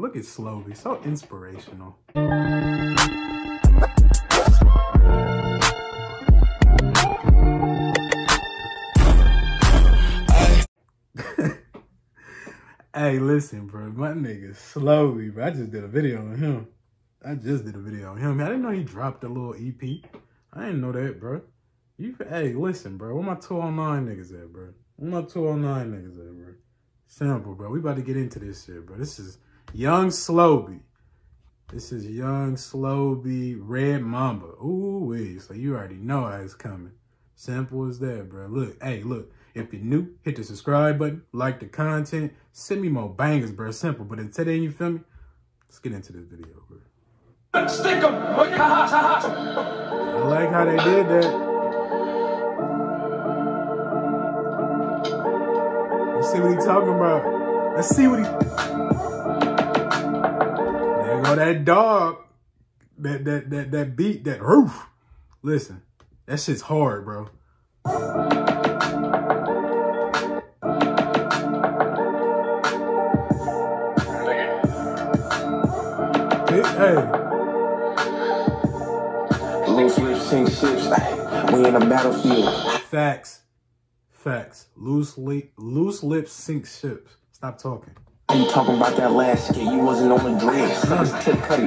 Look at Slo-Be, so inspirational. hey, listen, bro. My nigga Slo-Be, bro. I just did a video on him. I just did a video on him. I didn't know he dropped a little EP. I didn't know that, bro. You, hey, listen, bro. Where my 209 niggas at, bro? Where my 209 niggas at, bro? Simple, bro. We about to get into this shit, bro. This is Young Slo-Be. This is Young Slo-Be Red Mamba. Ooh, wee. So you already know how it's coming. Simple as that, bro. Look, hey, look. If you're new, hit the subscribe button, like the content, send me more bangers, bro. Simple. But until then, you feel me? Let's get into this video, bro. I like how they did that. Let's see what he talking about. Let's see what he. There that dog. That that that that beat that roof. Listen, that shit's hard, bro. Hey. Loose lips sink ships. We in a battlefield. Facts. Facts. Loose, li loose lips sink ships. Stop talking. You talking about that last skit? You wasn't on the drill. Hmm. Suckers took Cuddy.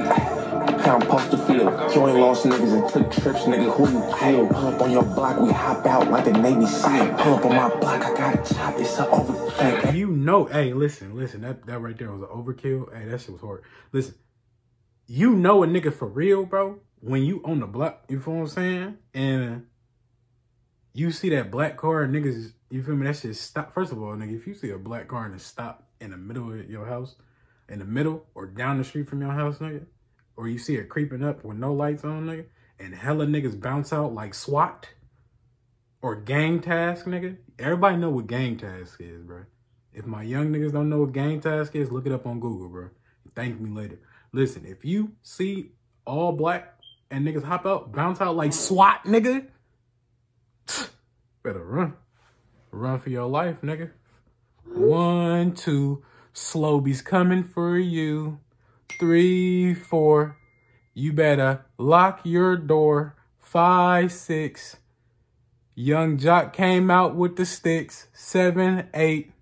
Pound post the field. You ain't lost niggas and took trips, nigga. Who you killed? Pull up on your block, we hop out like the Navy SEAL. Pull up on my block, I got a chop. It's a overkill. You know, hey, listen, listen. That that right there was an overkill. Hey, that shit was hard. Listen, you know a nigga for real, bro, when you on the block, you feel what I'm saying? And you see that black car, niggas, you feel me? That shit stop. First of all, nigga, if you see a black car and it stop in the middle of your house, in the middle or down the street from your house, nigga, or you see it creeping up with no lights on, nigga, and hella niggas bounce out like SWAT or gang task, nigga. Everybody know what gang task is, bro. If my young niggas don't know what gang task is, look it up on Google, bro. Thank me later. Listen, if you see all black and niggas hop out, bounce out like SWAT, nigga, better run. Run for your life, nigga. One, two, Slo-Be's coming for you. Three, four, you better lock your door. Five, six, Young Joc came out with the sticks. Seven, eight,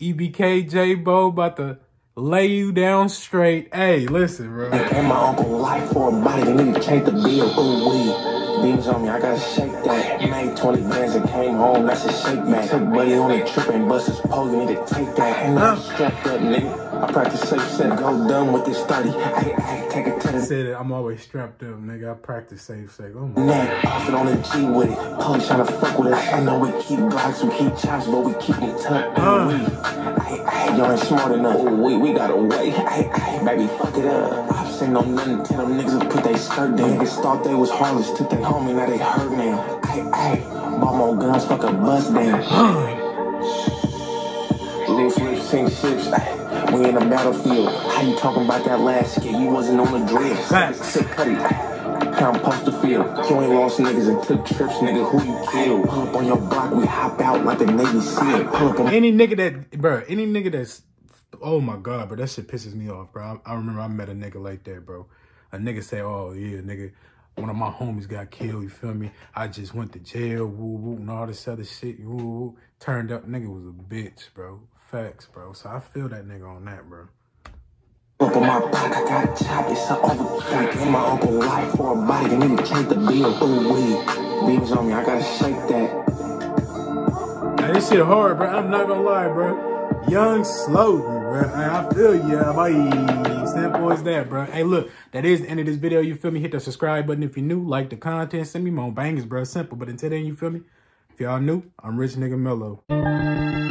EBK Jaaybo about to lay you down straight. Hey, listen, bro. And my uncle life for a body, they need to the bill. Ooh, wee. Beans on me, I gotta shake that. Made 20 bands and came home, that's a shake man. Took buddy on a trip and bust his pole, you need to take that. And I'm strapped up, nigga. I practice safe set, go dumb with this study. I, I take it to the said it, I'm always strapped up, nigga. I practice safe sex. Oh my Neck, off it on the G with it. Police trying to fuck with us. I know we keep blocks, we keep chops, but we keep it tucked. Uh. We, I, I, y'all ain't smart enough. Ooh, we, we gotta wait. I, I, baby, fuck it up. I've seen no nothing, tell them niggas put they skirt down. Niggas thought they was harmless, took they homie, now they hurt now. I, I, bought more guns, fuck a bus down. Loose lips sink ships. We in a battlefield. How you talking about that last skit? You wasn't on the drill. Sick Cuddy. Pound post the field. You ain't lost niggas and took trips, nigga. Who you killed? Pull up on your block, we hop out like the Navy SEAL. Pull up on any nigga that, bro. Any nigga that's, oh my god, bro. That shit pisses me off, bro. I, I remember I met a nigga like that, bro. A nigga say, oh yeah, nigga one of my homies got killed, you feel me? I just went to jail, woo woo, and all this other shit, woo woo. Turned up, nigga was a bitch, bro. Facts, bro. So I feel that nigga on that, bro. Up on my back, I got chop, it's a overkill. In my uncle life for a body, they need to change the bill. Ooh, wee. Beams on me, I gotta shake that. Hey, this shit hard, bro. I'm not gonna lie, bro. Young Slo-Be, bro. I feel ya, boy. Simple as that, bro. Hey, look, that is the end of this video. You feel me? Hit the subscribe button if you're new. Like the content. Send me more bangers, bro. Simple. But until then, you feel me? If y'all new, I'm Rich Nigga Melo.